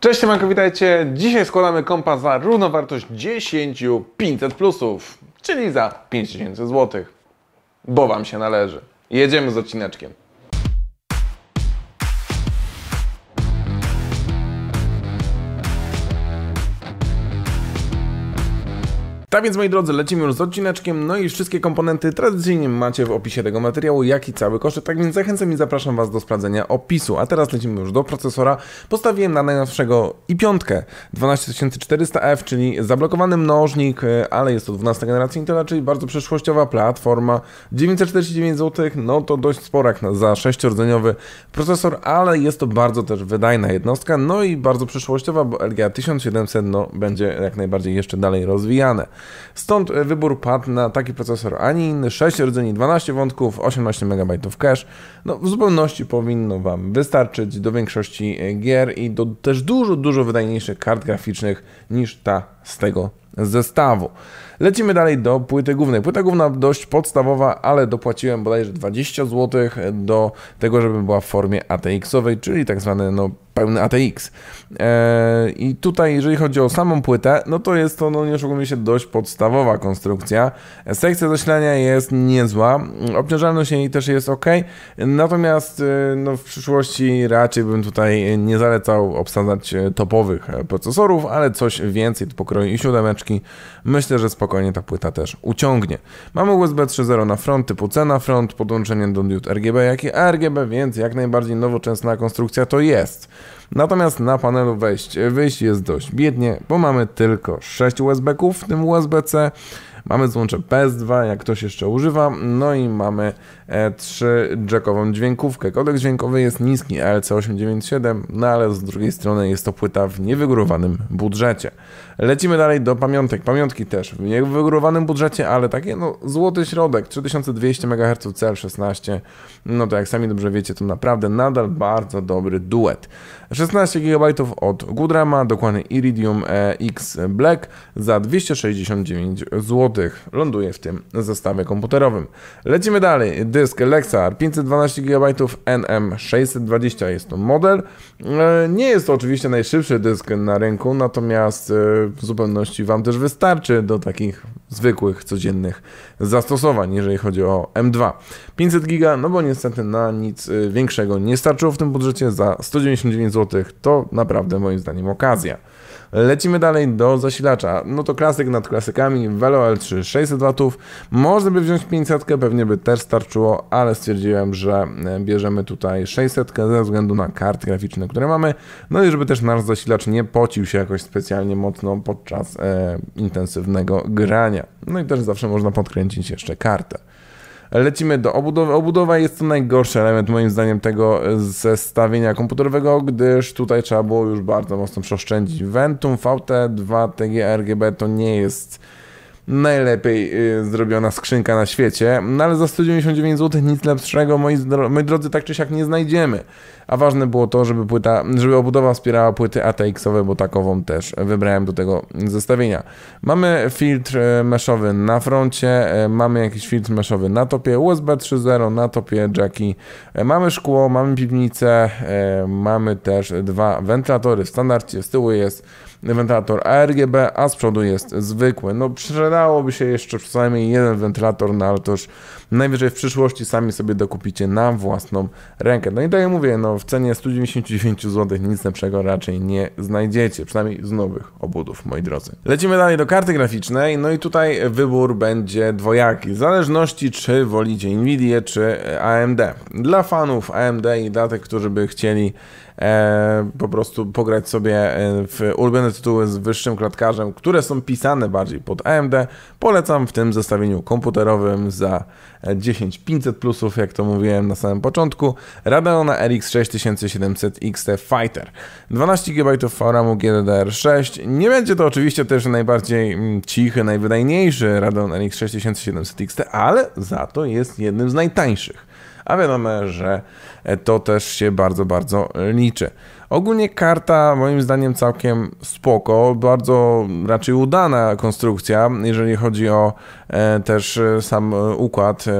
Cześć, Siemanko, witajcie. Dzisiaj składamy kompa za równowartość 10 500 plusów, czyli za 5000 zł. Bo Wam się należy. Jedziemy z odcineczkiem. Tak więc moi drodzy, lecimy już z odcineczkiem, no i wszystkie komponenty tradycyjnie macie w opisie tego materiału, jak i cały koszyk, tak więc zachęcam i zapraszam Was do sprawdzenia opisu. A teraz lecimy już do procesora. Postawiłem na najnowszego i5 12400F, czyli zablokowany mnożnik, e, ale jest to 12 generacja Intela, czyli bardzo przyszłościowa platforma. 949 zł, no to dość spora za 6-rdzeniowy procesor, ale jest to bardzo też wydajna jednostka, no i bardzo przyszłościowa, bo LGA 1700 no, będzie jak najbardziej jeszcze dalej rozwijane. Stąd e, wybór padł na taki procesor, a nie inny, 6 rdzeni, 12 wątków, 18 MB cache. No w zupełności powinno Wam wystarczyć do większości e, gier i do też dużo, dużo wydajniejszych kart graficznych niż ta z tego zestawu. Lecimy dalej do płyty głównej. Płyta główna dość podstawowa, ale dopłaciłem bodajże 20 zł do tego, żeby była w formie ATX-owej, czyli tak zwane no, pełny ATX. Eee, I tutaj, jeżeli chodzi o samą płytę, no to jest to, no nie oszukujmy się, dość podstawowa konstrukcja. Sekcja zasilania jest niezła, obciążalność jej też jest ok, natomiast e, no, w przyszłości raczej bym tutaj nie zalecał obsadzać e, topowych e, procesorów, ale coś więcej, to pokroju i siódemeczki, myślę, że spokojnie ta płyta też uciągnie. Mamy USB 3.0 na front, typu C na front, podłączenie do diod RGB, jak i RGB, więc jak najbardziej nowoczesna konstrukcja to jest. Natomiast na panelu wejść, wyjść jest dość biednie, bo mamy tylko 6 USB-ków, w tym USB-C. Mamy złącze PS2, jak ktoś jeszcze używa, no i mamy e, 3-jackową dźwiękówkę. Kodek dźwiękowy jest niski, LC897, no ale z drugiej strony jest to płyta w niewygórowanym budżecie. Lecimy dalej do pamiątek. Pamiątki też w niewygórowanym budżecie, ale takie no złoty środek, 3200 MHz CL16, no to jak sami dobrze wiecie, to naprawdę nadal bardzo dobry duet. 16 GB od Goodrama, dokładnie Iridium e, X Black za 269 zł. Ląduje w tym zestawie komputerowym. Lecimy dalej. Dysk Lexar 512 GB NM620 jest to model. E, nie jest to oczywiście najszybszy dysk na rynku, natomiast e, w zupełności Wam też wystarczy do takich zwykłych, codziennych zastosowań, jeżeli chodzi o M2. 500 giga, no bo niestety na nic y, większego nie starczyło w tym budżecie za 199 zł. To naprawdę moim zdaniem okazja. Lecimy dalej do zasilacza. No to klasyk nad klasykami, Velo L3 600 W. Można by wziąć 500, pewnie by też starczyło, ale stwierdziłem, że e, bierzemy tutaj 600 ze względu na karty graficzne, które mamy. No i żeby też nasz zasilacz nie pocił się jakoś specjalnie mocno podczas e, intensywnego grania. No i też zawsze można podkręcić jeszcze kartę. Lecimy do obudowy. Obudowa jest to najgorszy element moim zdaniem tego zestawienia komputerowego, gdyż tutaj trzeba było już bardzo mocno przeoszczędzić. Ventum VT2 TG RGB to nie jest najlepiej y, zrobiona skrzynka na świecie, no ale za 199 zł nic lepszego, moi, moi drodzy, tak czy siak nie znajdziemy. A ważne było to, żeby płyta, żeby obudowa wspierała płyty ATX-owe, bo takową też wybrałem do tego zestawienia. Mamy filtr y, meszowy na froncie, y, mamy jakiś filtr meszowy na topie, USB 3.0 na topie, jacki, mamy szkło, mamy piwnicę, mamy też dwa wentylatory w standardzie, z tyłu jest wentylator ARGB, a z przodu jest zwykły. No przydałoby się jeszcze przynajmniej jeden wentylator, no ale to już najwyżej w przyszłości sami sobie dokupicie na własną rękę. No i tak jak mówię, no w cenie 199 zł nic lepszego raczej nie znajdziecie, przynajmniej z nowych obudów, moi drodzy. Lecimy dalej do karty graficznej, no i tutaj wybór będzie dwojaki, w zależności czy wolicie Nvidia czy AMD. Dla fanów AMD i dla tych, którzy by chcieli e, po prostu pograć sobie e, w ulubione tytuły z wyższym klatkarzem, które są pisane bardziej pod AMD, polecam w tym zestawieniu komputerowym za 10 500 plusów, jak to mówiłem na samym początku, Radeona RX 6700 XT Fighter. 12 GB VRAMu GDDR6. Nie będzie to oczywiście też najbardziej mm, cichy, najwydajniejszy Radeon RX 6700 XT, ale za to jest jednym z najtańszych a wiadomo, że to też się bardzo, bardzo liczy. Ogólnie karta moim zdaniem całkiem spoko, bardzo raczej udana konstrukcja, jeżeli chodzi o e, też e, sam e, układ e,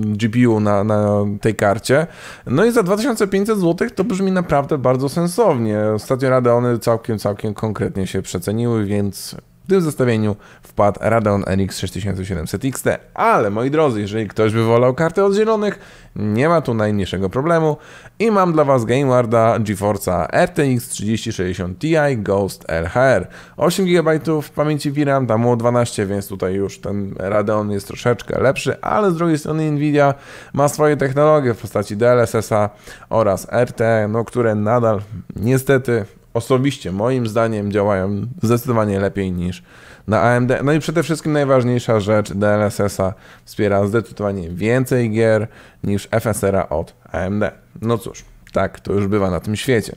GPU na, na tej karcie. No i za 2500 zł to brzmi naprawdę bardzo sensownie. Ostatnio Radeony całkiem, całkiem konkretnie się przeceniły, więc w tym zestawieniu wpadł Radeon RX 6700 XT. Ale moi drodzy, jeżeli ktoś by wolał kartę od zielonych, nie ma tu najmniejszego problemu i mam dla Was GameWarda GeForce'a RTX 3060 Ti Ghost LHR. 8 GB pamięci VRAM, tam było 12, więc tutaj już ten Radeon jest troszeczkę lepszy, ale z drugiej strony Nvidia ma swoje technologie w postaci DLSS-a oraz RT, no które nadal niestety osobiście moim zdaniem działają zdecydowanie lepiej niż na AMD. No i przede wszystkim najważniejsza rzecz, DLSS-a wspiera zdecydowanie więcej gier niż FSR-a od AMD. No cóż, tak to już bywa na tym świecie.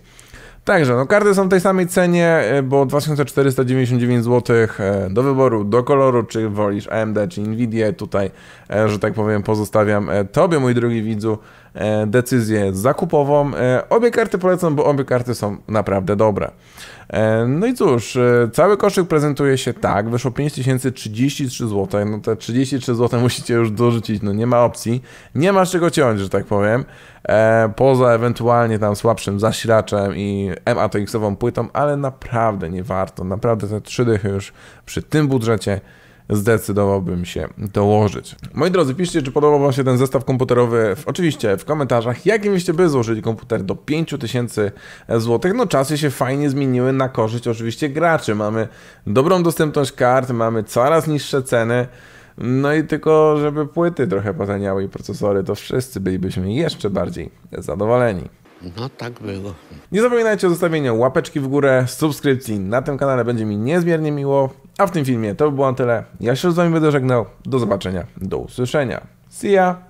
Także, no karty są w tej samej cenie, y, bo 2499 zł e, do wyboru, do koloru, czy wolisz AMD, czy Nvidia. Tutaj, e, że tak powiem, pozostawiam e, Tobie, mój drogi widzu, decyzję zakupową. Obie karty polecam, bo obie karty są naprawdę dobre. No i cóż, cały koszyk prezentuje się tak, wyszło 5033 zł, no te 33 zł musicie już dorzucić, no nie ma opcji, nie ma z czego ciąć, że tak powiem, poza ewentualnie tam słabszym zasilaczem i MATX-ową płytą, ale naprawdę nie warto, naprawdę te trzy dychy już przy tym budżecie zdecydowałbym się dołożyć. Moi drodzy, piszcie, czy podobał Wam się ten zestaw komputerowy, w, oczywiście w komentarzach, jakim byście by złożyli komputer do 5000 zł. No czasy się fajnie zmieniły na korzyść oczywiście graczy. Mamy dobrą dostępność kart, mamy coraz niższe ceny. No i tylko, żeby płyty trochę potaniały i procesory, to wszyscy bylibyśmy jeszcze bardziej zadowoleni. No tak było. Nie zapominajcie o zostawieniu łapeczki w górę, subskrypcji na tym kanale, będzie mi niezmiernie miło. A w tym filmie to by było na tyle. Ja się z wami będę żegnał. Do zobaczenia, do usłyszenia. See ya!